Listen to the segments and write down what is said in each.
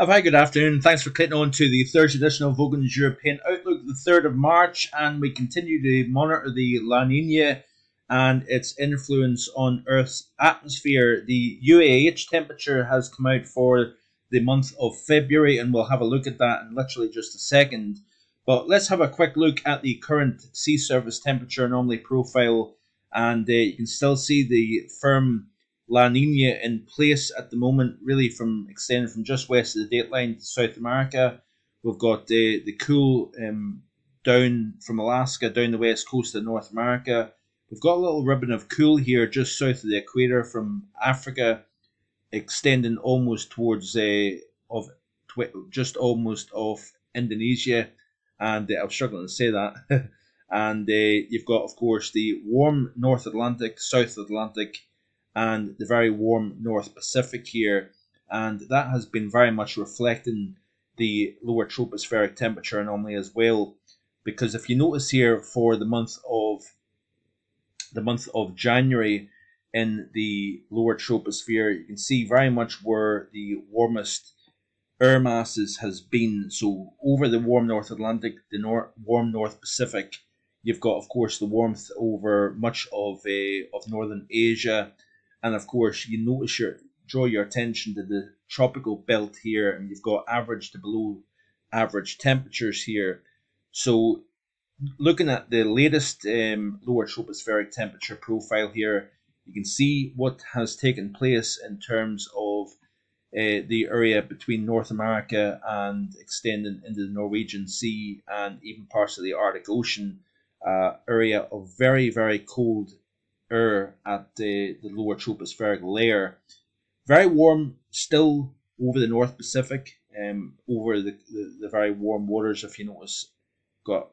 A very good afternoon. Thanks for clicking on to the third edition of Vogan's European Outlook, the 3rd of March, and we continue to monitor the La Nina and its influence on Earth's atmosphere. The UAH temperature has come out for the month of February, and we'll have a look at that in literally just a second. But let's have a quick look at the current sea surface temperature anomaly profile, and uh, you can still see the firm La Nina in place at the moment, really from extending from just west of the dateline to South America. We've got the the cool um, down from Alaska down the west coast of North America. We've got a little ribbon of cool here just south of the equator from Africa, extending almost towards uh, of tw- just almost off Indonesia, and uh, I'm struggling to say that. and uh, you've got, of course, the warm North Atlantic, South Atlantic and the very warm North Pacific here, and that has been very much reflecting the lower tropospheric temperature anomaly as well. Because if you notice here for the month of the month of January in the lower troposphere, you can see very much where the warmest air masses has been. So over the warm North Atlantic, the nor- warm North Pacific, you've got of course the warmth over much of uh, of northern Asia and of course, you notice your draw your attention to the tropical belt here, and you've got average to below average temperatures here. So, looking at the latest um, lower tropospheric temperature profile here, you can see what has taken place in terms of uh, the area between North America and extending into the Norwegian Sea and even parts of the Arctic Ocean. Uh, area of very, very cold air at the, the lower tropospheric layer. Very warm still over the North Pacific, um, over the, the, the very warm waters, if you notice. Got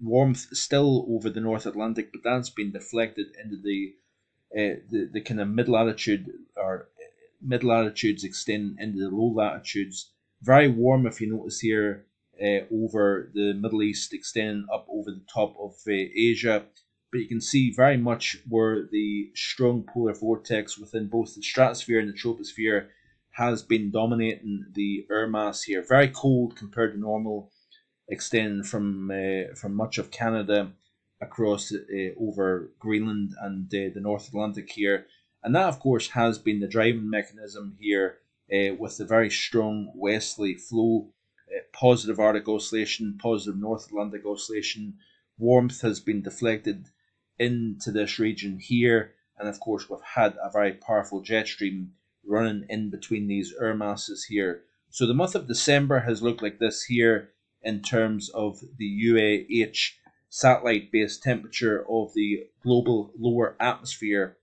warmth still over the North Atlantic, but that's been deflected into the uh, the, the kind of mid latitude or mid latitudes extend into the low latitudes. Very warm, if you notice here, uh, over the Middle East, extending up over the top of uh, Asia but you can see very much where the strong polar vortex within both the stratosphere and the troposphere has been dominating the air mass here. Very cold compared to normal, extending from uh, from much of Canada across uh, over Greenland and uh, the North Atlantic here, and that of course has been the driving mechanism here uh, with the very strong westerly flow, uh, positive Arctic oscillation, positive North Atlantic oscillation. Warmth has been deflected into this region here. And of course, we've had a very powerful jet stream running in between these air masses here. So the month of December has looked like this here in terms of the UAH satellite based temperature of the global lower atmosphere.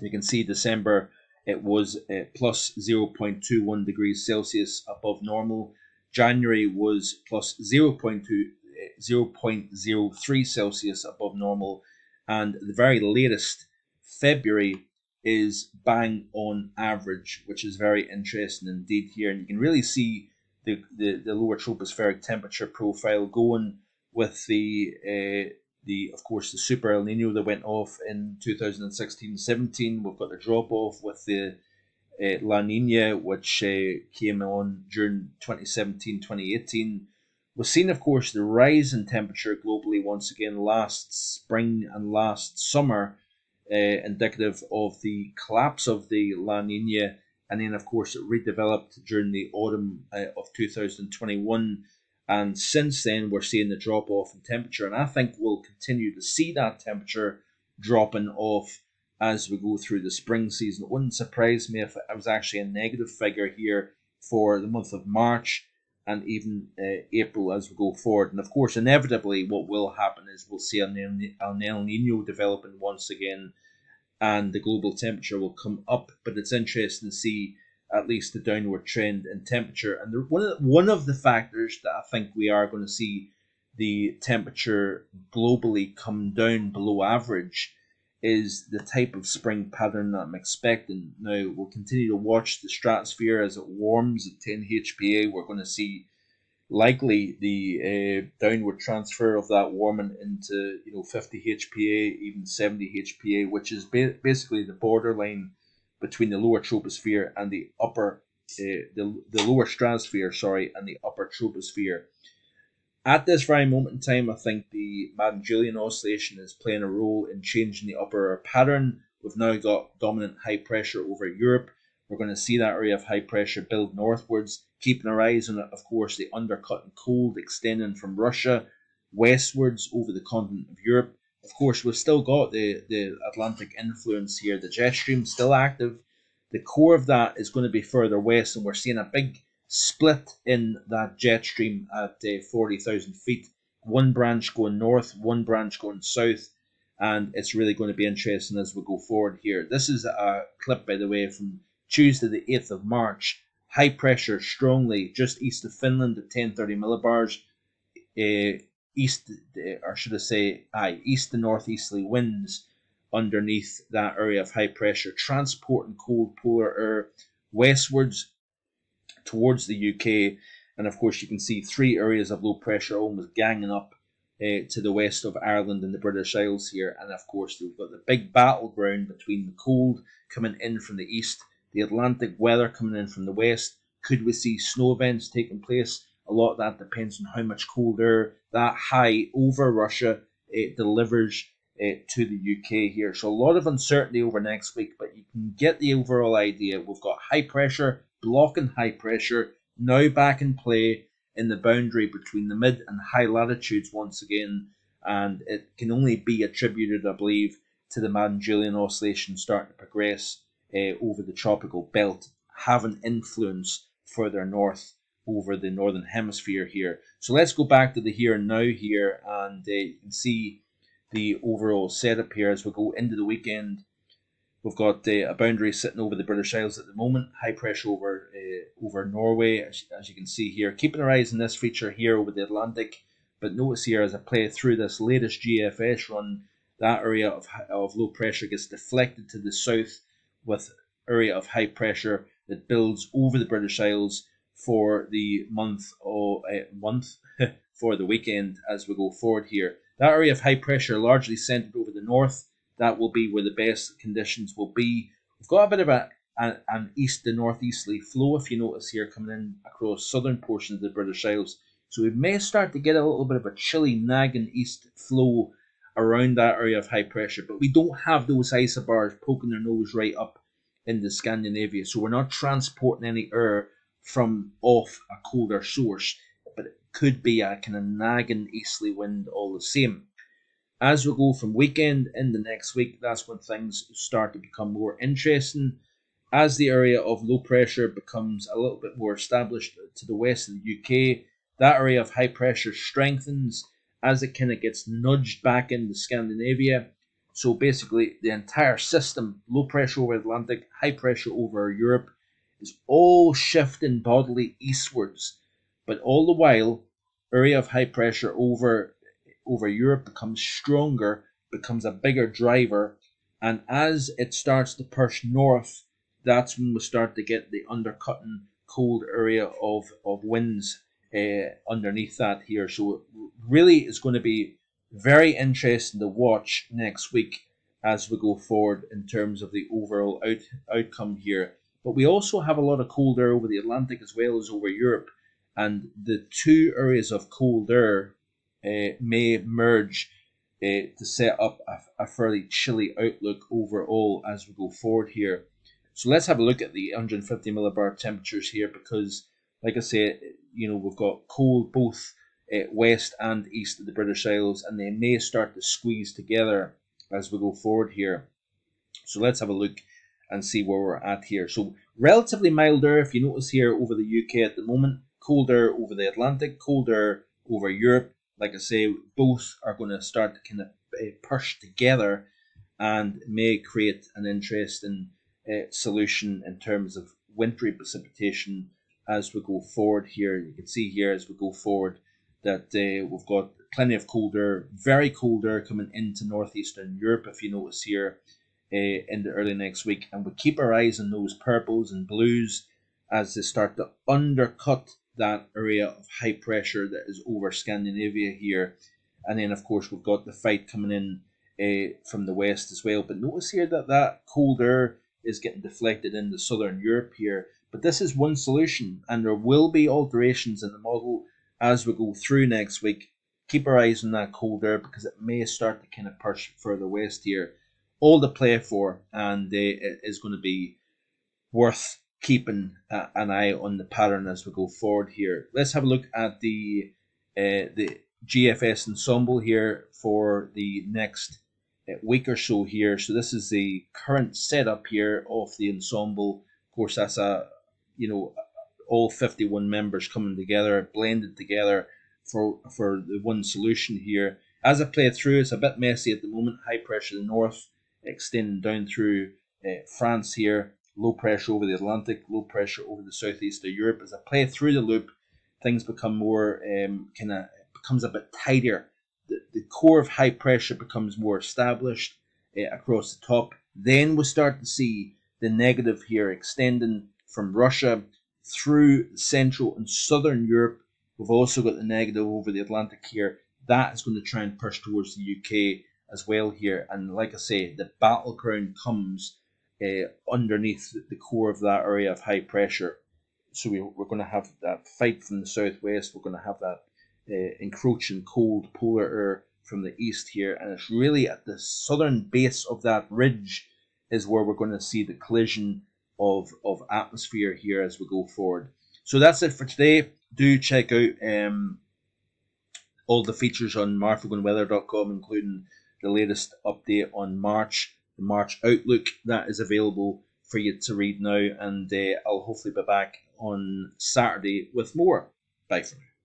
You can see December it was uh, plus 0.21 degrees Celsius above normal. January was plus 0.2, uh, 0.03 Celsius above normal and the very latest February is bang on average, which is very interesting indeed here. And you can really see the, the, the lower tropospheric temperature profile going with the uh, the of course the super El Nino that went off in 2016-17. We've got the drop off with the uh, La Nina, which uh, came on during 2017-2018 We've seen, of course, the rise in temperature globally once again last spring and last summer, uh, indicative of the collapse of the La Nina, and then, of course, it redeveloped during the autumn uh, of 2021. And since then, we're seeing the drop off in temperature, and I think we'll continue to see that temperature dropping off as we go through the spring season. It wouldn't surprise me if it was actually a negative figure here for the month of March and even uh, April as we go forward. And of course, inevitably, what will happen is we'll see an El Nino developing once again, and the global temperature will come up. But it's interesting to see at least the downward trend in temperature. And one of the, one of the factors that I think we are going to see the temperature globally come down below average is the type of spring pattern that I'm expecting. Now, we'll continue to watch the stratosphere as it warms at 10 HPA. We're going to see likely the uh, downward transfer of that warming into you know 50 HPA, even 70 HPA, which is ba- basically the borderline between the lower troposphere and the upper uh, the, the lower stratosphere, sorry, and the upper troposphere. At this very moment in time, I think the Madden-Julian oscillation is playing a role in changing the upper pattern. We've now got dominant high pressure over Europe. We're going to see that area of high pressure build northwards, keeping our eyes on, of course, the undercutting cold extending from Russia westwards over the continent of Europe. Of course, we've still got the, the Atlantic influence here. The jet stream still active. The core of that is going to be further west, and we're seeing a big split in that jet stream at uh, 40,000 feet. One branch going north, one branch going south, and it's really going to be interesting as we go forward here. This is a clip, by the way, from Tuesday, the 8th of March. High pressure strongly just east of Finland at 1030 millibars. Uh, east, or should I say, aye, east to northeasterly winds underneath that area of high pressure, transporting cold polar air westwards towards the UK. And of course, you can see three areas of low pressure almost ganging up uh, to the west of Ireland and the British Isles here. And of course, we've got the big battleground between the cold coming in from the east, the Atlantic weather coming in from the west. Could we see snow events taking place? A lot of that depends on how much cold air that high over Russia it delivers uh, to the UK here. So a lot of uncertainty over next week, but you can get the overall idea. We've got high pressure blocking high pressure now back in play in the boundary between the mid and high latitudes once again, and it can only be attributed, I believe, to the Madden-Julian oscillation starting to progress uh, over the tropical belt, having influence further north over the northern hemisphere here. So let's go back to the here and now here, and uh, you can see the overall setup here as we go into the weekend. We've got uh, a boundary sitting over the British Isles at the moment, high pressure over uh, over Norway, as, as you can see here. Keeping our eyes on this feature here over the Atlantic, but notice here as I play through this latest GFS run, that area of, of low pressure gets deflected to the south with area of high pressure that builds over the British Isles for the month or uh, month for the weekend as we go forward here. That area of high pressure largely centered over the north. That will be where the best conditions will be. We've got a bit of a, a an east to northeasterly flow, if you notice here, coming in across southern portions of the British Isles. So we may start to get a little bit of a chilly, nagging east flow around that area of high pressure, but we don't have those isobars poking their nose right up into Scandinavia. So we're not transporting any air from off a colder source, but it could be a kind of nagging easterly wind all the same. As we go from weekend in the next week, that's when things start to become more interesting. As the area of low pressure becomes a little bit more established to the west of the UK, that area of high pressure strengthens as it kind of gets nudged back into Scandinavia. So basically, the entire system, low pressure over Atlantic, high pressure over Europe, is all shifting bodily eastwards, but all the while, area of high pressure over over Europe becomes stronger, becomes a bigger driver, and as it starts to push north, that's when we start to get the undercutting cold area of, of winds uh, underneath that here. So really is going to be very interesting to watch next week as we go forward in terms of the overall out, outcome here. But we also have a lot of cold air over the Atlantic as well as over Europe. And the two areas of cold air may merge uh, to set up a, a fairly chilly outlook overall as we go forward here. So let's have a look at the 150 millibar temperatures here because, like I say, you know, we've got cold both uh, west and east of the British Isles and they may start to squeeze together as we go forward here. So let's have a look and see where we're at here. So relatively milder, if you notice here over the UK at the moment, colder over the Atlantic, colder over Europe. Like I say, both are going to start to kind of uh, push together and may create an interesting uh, solution in terms of wintry precipitation as we go forward here. You can see here as we go forward that uh, we've got plenty of colder, very colder coming into northeastern Europe. If you notice here, uh, in the early next week, and we keep our eyes on those purples and blues as they start to undercut that area of high pressure that is over Scandinavia here. And then, of course, we've got the fight coming in uh, from the west as well. But notice here that that cold air is getting deflected into southern Europe here. But this is one solution, and there will be alterations in the model as we go through next week. Keep our eyes on that cold air because it may start to kind of push further west here. All to play for, and uh, it is going to be worth keeping uh, an eye on the pattern as we go forward here. Let's have a look at the uh, the GFS ensemble here for the next uh, week or so here. So this is the current setup here of the ensemble. Of course, that's a you know all 51 members coming together, blended together for for the one solution here. As I play through, it's a bit messy at the moment. High pressure north, extending down through uh, France here. Low pressure over the Atlantic, low pressure over the southeast of Europe. As I play through the loop, things become more um, kind of becomes a bit tighter. The, the core of high pressure becomes more established uh, across the top. Then we start to see the negative here extending from Russia through Central and Southern Europe. We've also got the negative over the Atlantic here. That is going to try and push towards the UK as well here. And like I say, the battleground comes uh, underneath the core of that area of high pressure. So we, we're going to have that fight from the southwest. We're going to have that uh, encroaching cold polar air from the east here. And it's really at the southern base of that ridge is where we're going to see the collision of, of atmosphere here as we go forward. So that's it for today. Do check out um, all the features on markvoganweather.com, including the latest update on March, the March Outlook that is available for you to read now. And uh, I'll hopefully be back on Saturday with more. Bye for now.